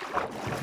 you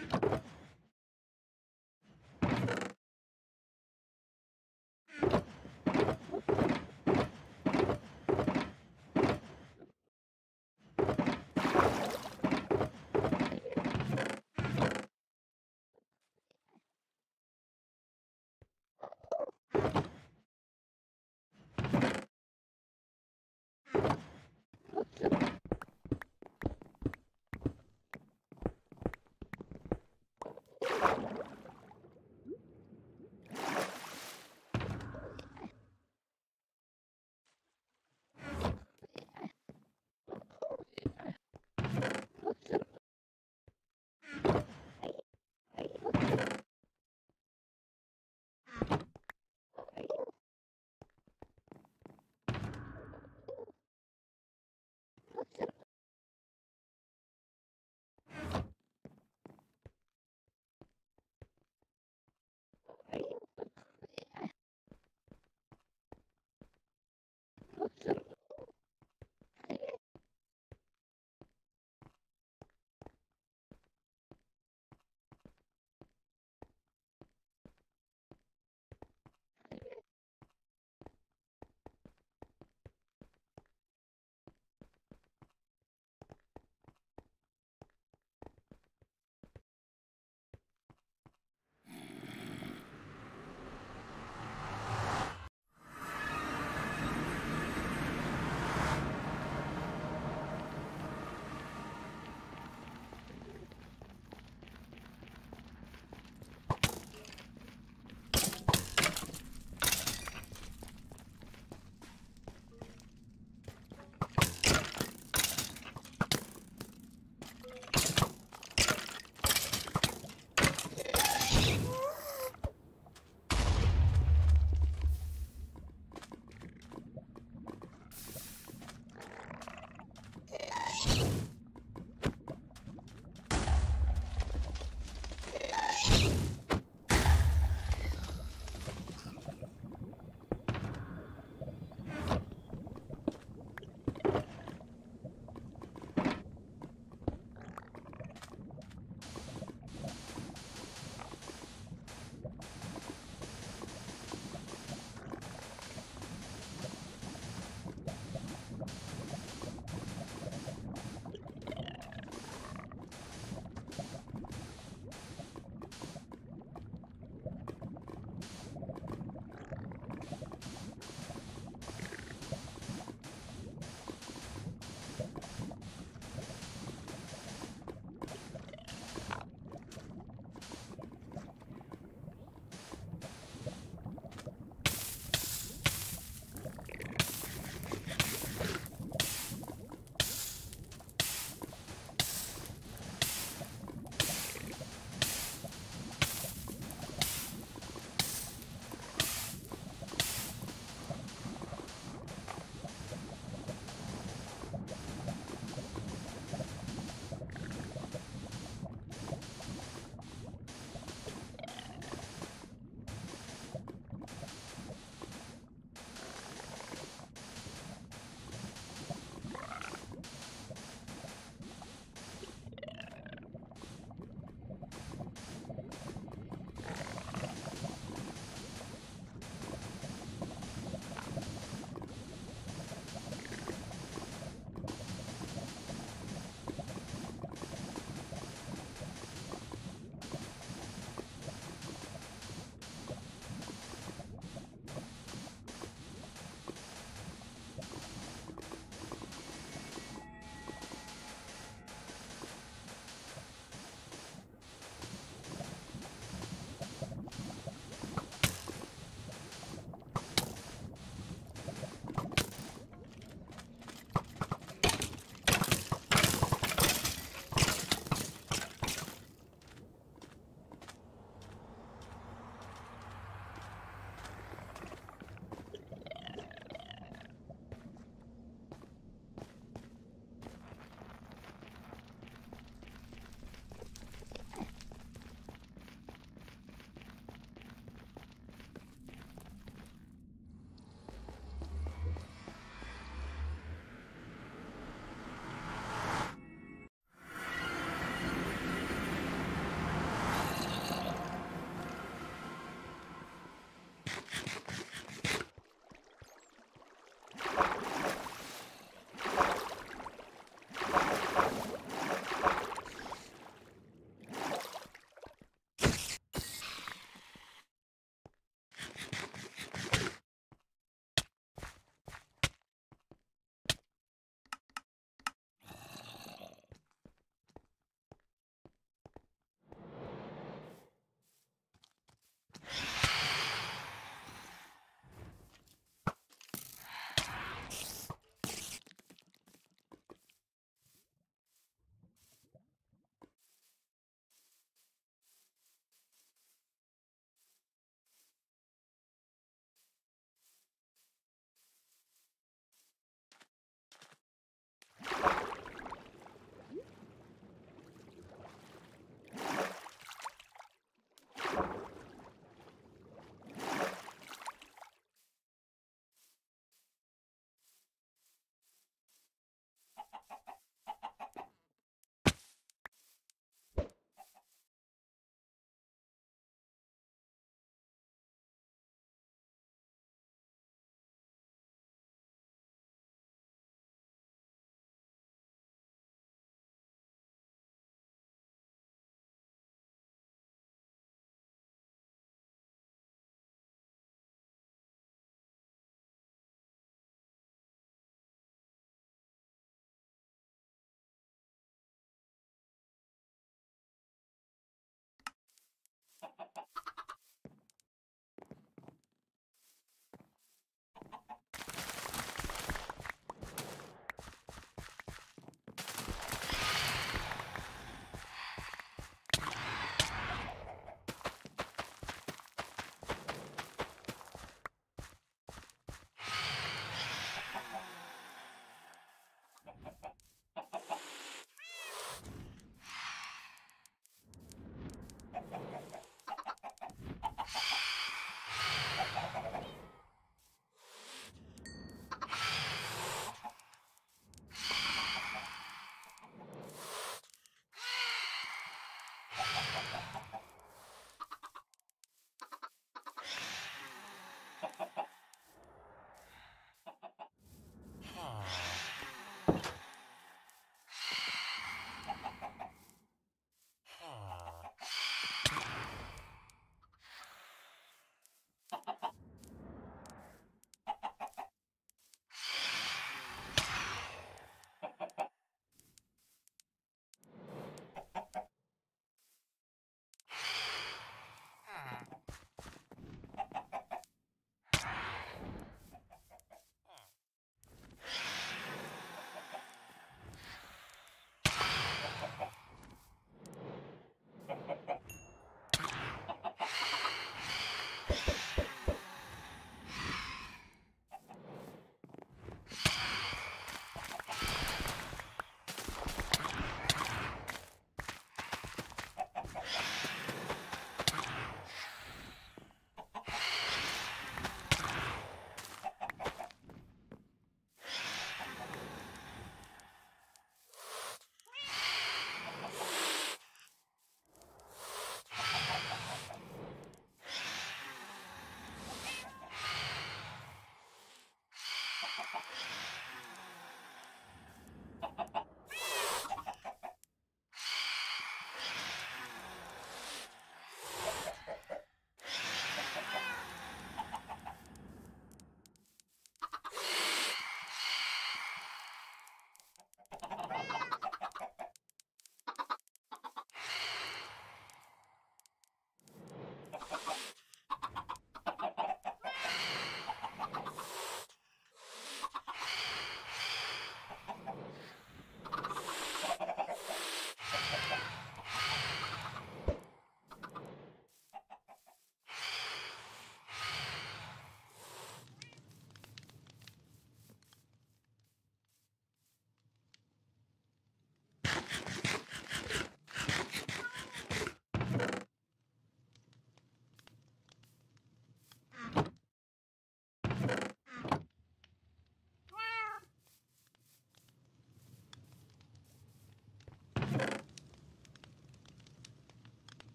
you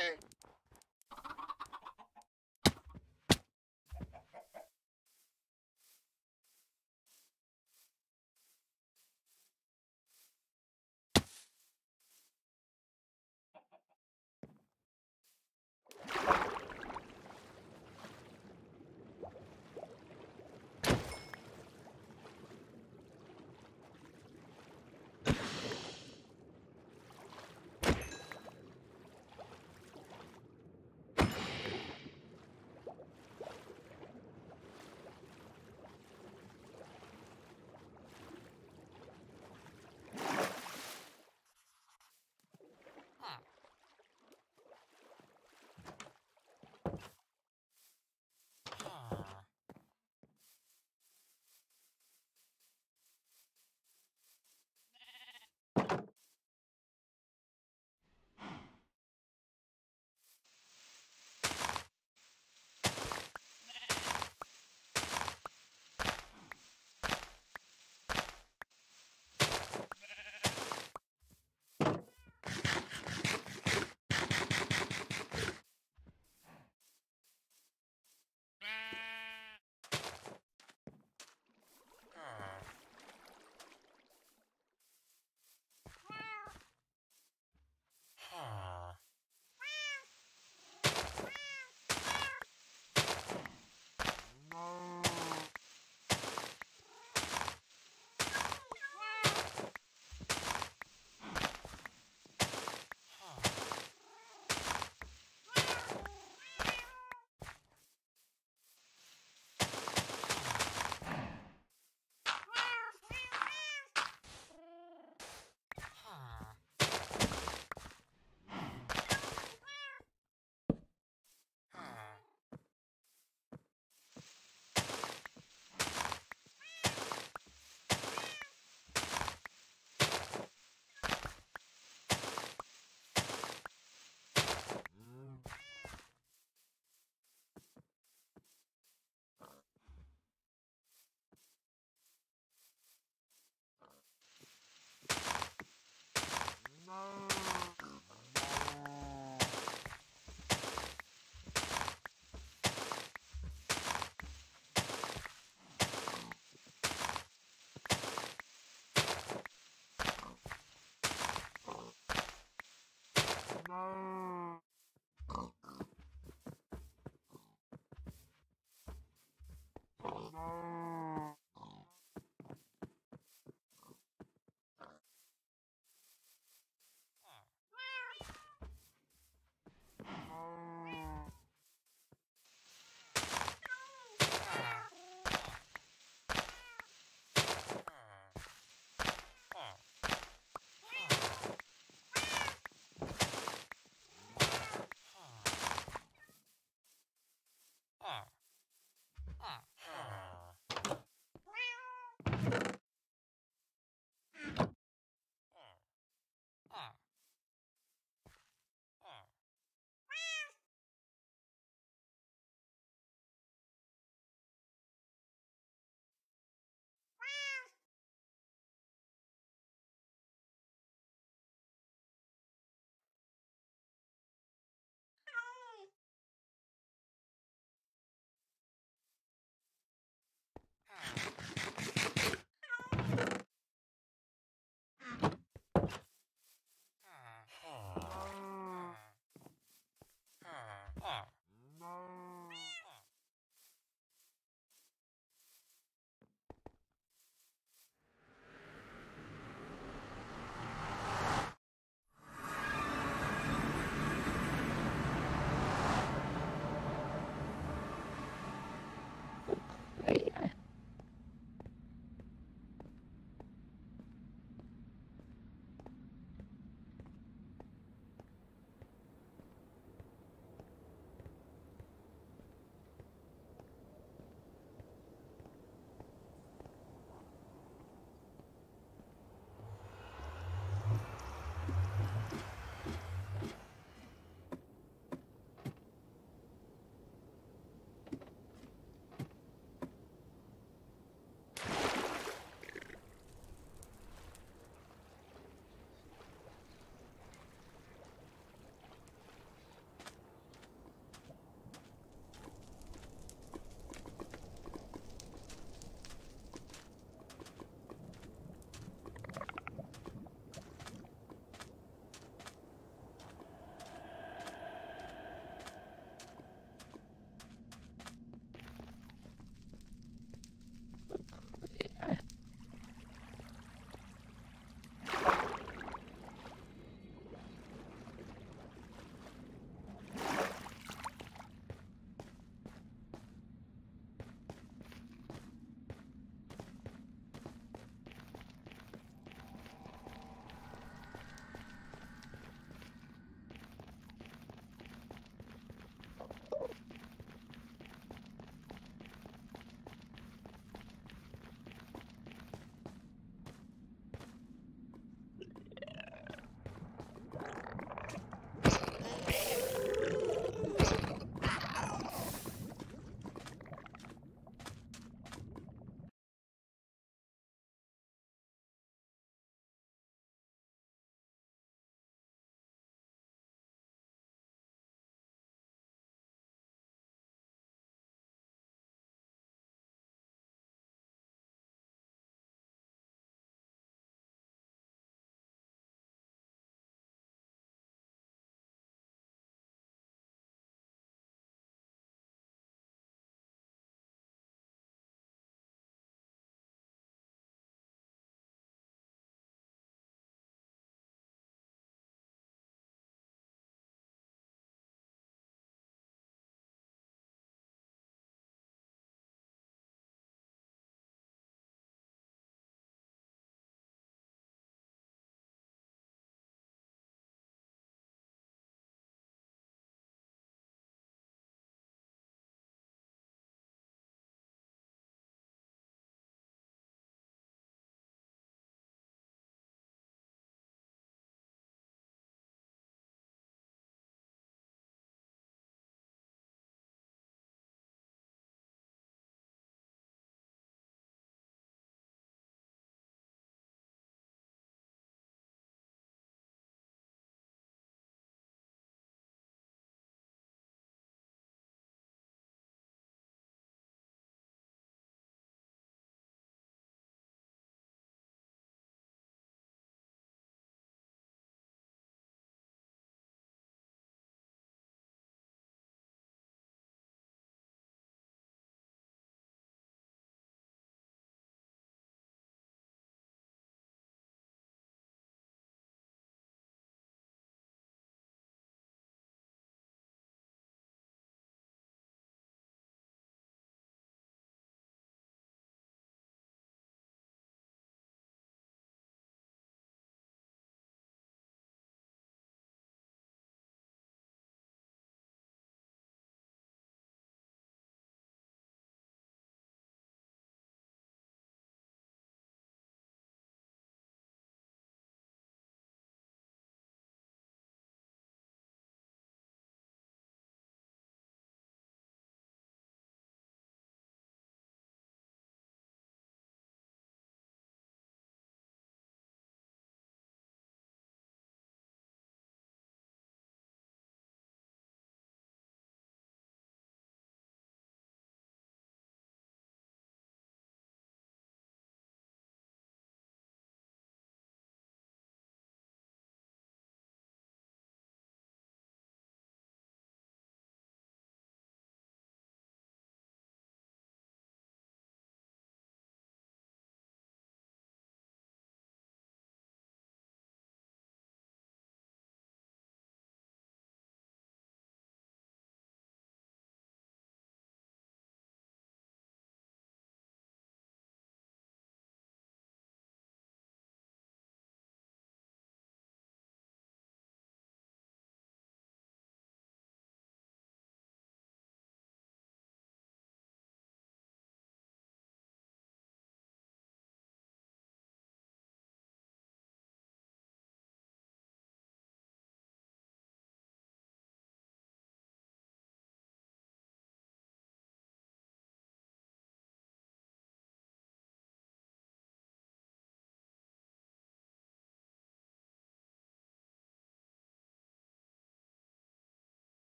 Eh.